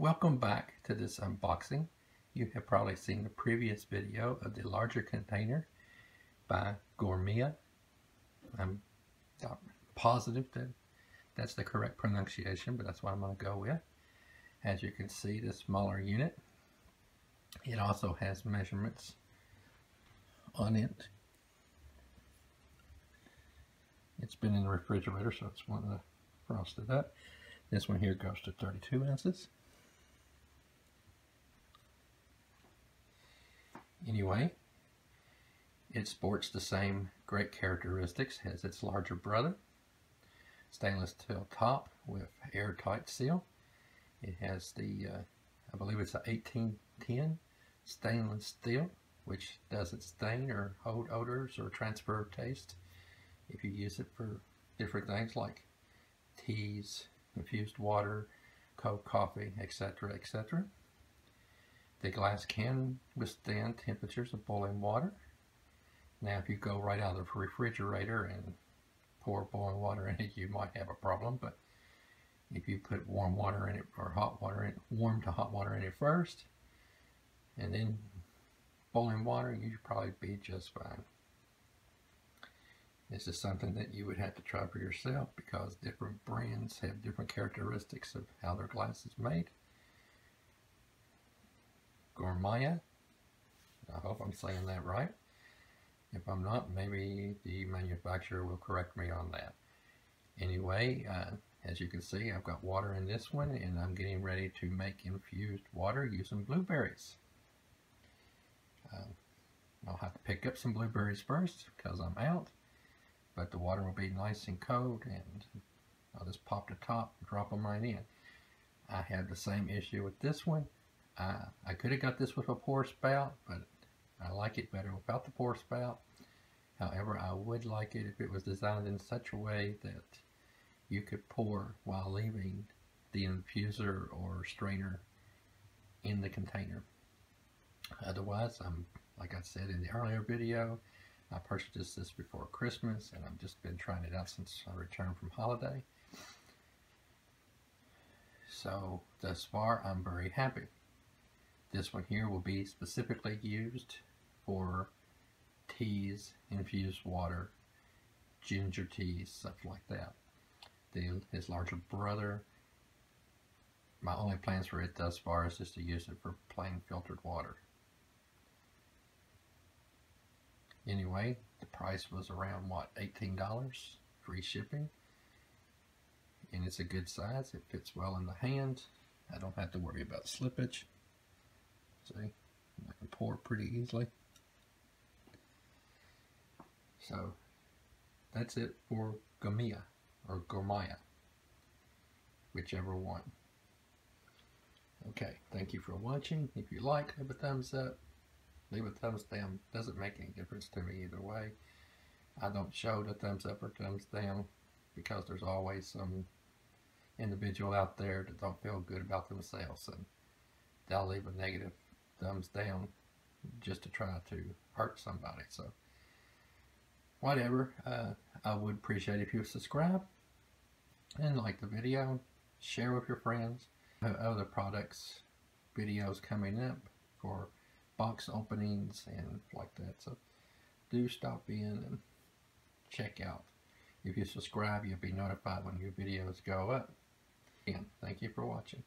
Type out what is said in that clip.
Welcome back to this unboxing. You have probably seen the previous video of the larger container by Gourmia. I'm positive that that's the correct pronunciation, but that's what I'm going to go with. As you can see, the smaller unit, it also has measurements on it. It's been in the refrigerator, so it's one of the frosted up. This one here goes to 32 ounces. Anyway, it sports the same great characteristics as its larger brother. Stainless steel top with airtight seal. It has the, uh, I believe it's a 1810 stainless steel, which doesn't stain or hold odors or transfer taste if you use it for different things like teas, infused water, cold coffee, etc., etc. The glass can withstand temperatures of boiling water. Now if you go right out of the refrigerator and pour boiling water in it, you might have a problem, but if you put warm water in it or hot water in warm to hot water in it first, and then boiling water, you should probably be just fine. This is something that you would have to try for yourself because different brands have different characteristics of how their glass is made. Gourmaya. I hope I'm saying that right. If I'm not, maybe the manufacturer will correct me on that. Anyway, uh, as you can see, I've got water in this one and I'm getting ready to make infused water using blueberries. Uh, I'll have to pick up some blueberries first because I'm out, but the water will be nice and cold and I'll just pop the top and drop them right in. I had the same issue with this one. I could have got this with a pour spout, but I like it better without the pour spout. However, I would like it if it was designed in such a way that you could pour while leaving the infuser or strainer in the container. Otherwise, I'm like I said in the earlier video, I purchased this before Christmas and I've just been trying it out since I returned from holiday. So thus far, I'm very happy. This one here will be specifically used for teas, infused water, ginger teas, stuff like that. The, his larger brother, my only plans for it thus far is just to use it for plain filtered water. Anyway, the price was around, what, $18? Free shipping. And it's a good size. It fits well in the hand. I don't have to worry about slippage. See, I can pour pretty easily. So that's it for Gamia or Gormaya, whichever one. Okay, thank you for watching. If you like, leave a thumbs up. Leave a thumbs down. Doesn't make any difference to me either way. I don't show the thumbs up or thumbs down because there's always some individual out there that don't feel good about themselves and they'll leave a negative thumbs down just to try to hurt somebody. So, whatever. Uh, I would appreciate if you subscribe and like the video. Share with your friends. Other products, videos coming up for box openings and like that. So, do stop in and check out. If you subscribe, you'll be notified when new videos go up. Again, thank you for watching.